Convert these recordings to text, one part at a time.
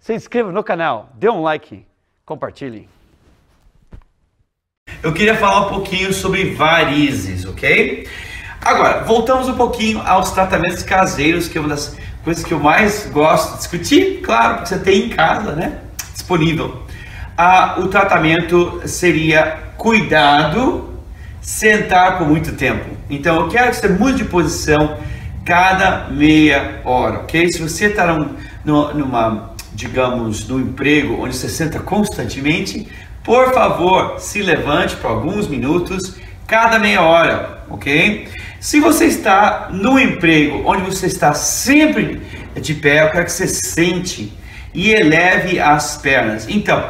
se inscreva no canal, dê um like, compartilhe. Eu queria falar um pouquinho sobre varizes, ok? Agora, voltamos um pouquinho aos tratamentos caseiros, que é uma das coisas que eu mais gosto de discutir, claro, porque você tem em casa, né? Disponível. Ah, o tratamento seria cuidado, sentar por muito tempo. Então, eu quero que você mude de posição cada meia hora, ok? Se você está num, numa, digamos, no emprego onde você senta constantemente, por favor, se levante por alguns minutos cada meia hora, ok? Se você está no emprego onde você está sempre de pé, eu quero que você sente e eleve as pernas. Então,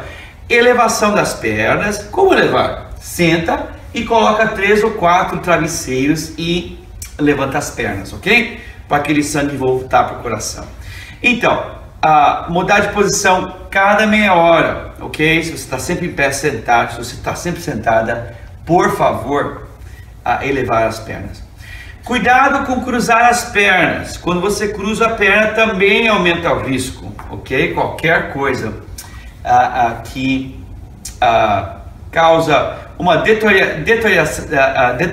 elevação das pernas, como elevar? Senta e coloca três ou quatro travesseiros e levanta as pernas, ok? Para aquele sangue voltar para o coração. Então, uh, mudar de posição cada meia hora, ok? Se você está sempre em pé sentado, se você está sempre sentada, por favor, uh, elevar as pernas. Cuidado com cruzar as pernas. Quando você cruza a perna, também aumenta o risco, ok? Qualquer coisa uh, que causa uma detoria, detoria,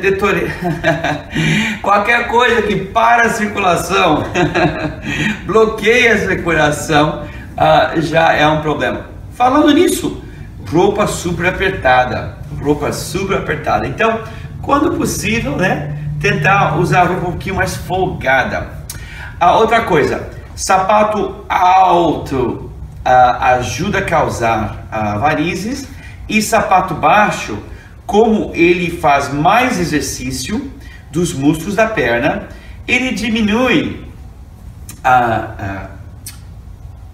detoria, qualquer coisa que para a circulação, bloqueia a circulação, uh, já é um problema. Falando nisso, roupa super apertada, roupa super apertada. Então, quando possível, né, tentar usar roupa um pouquinho mais folgada. A outra coisa, sapato alto uh, ajuda a causar uh, varizes e sapato baixo, como ele faz mais exercício dos músculos da perna, ele diminui a, a,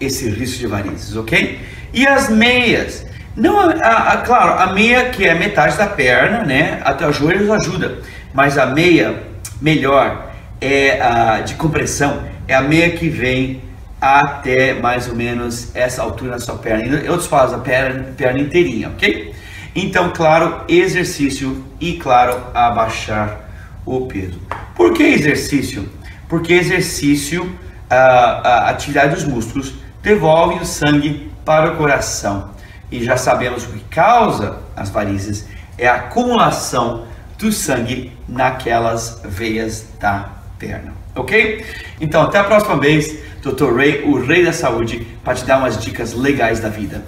esse risco de varizes, ok? E as meias, não, a, a, claro, a meia que é metade da perna, né, até os joelhos ajuda, mas a meia melhor é a de compressão, é a meia que vem até mais ou menos essa altura na sua perna. Outros falam a perna, perna inteirinha, ok? Então, claro, exercício e, claro, abaixar o peso. Por que exercício? Porque exercício, a, a atividade dos músculos, devolve o sangue para o coração. E já sabemos o que causa as varizes é a acumulação do sangue naquelas veias da perna. Ok? Então, até a próxima vez. Dr. Ray, o rei da saúde, para te dar umas dicas legais da vida.